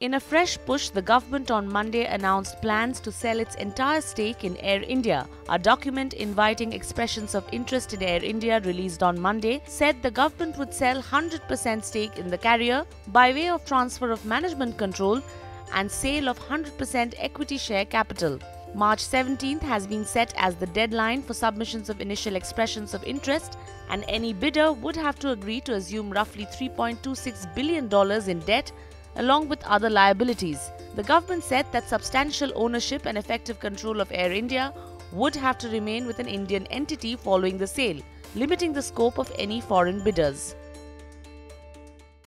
In a fresh push, the government on Monday announced plans to sell its entire stake in Air India. A document inviting expressions of interest in Air India released on Monday said the government would sell 100% stake in the carrier by way of transfer of management control and sale of 100% equity share capital. March 17th has been set as the deadline for submissions of initial expressions of interest and any bidder would have to agree to assume roughly $3.26 billion in debt along with other liabilities. The government said that substantial ownership and effective control of Air India would have to remain with an Indian entity following the sale, limiting the scope of any foreign bidders.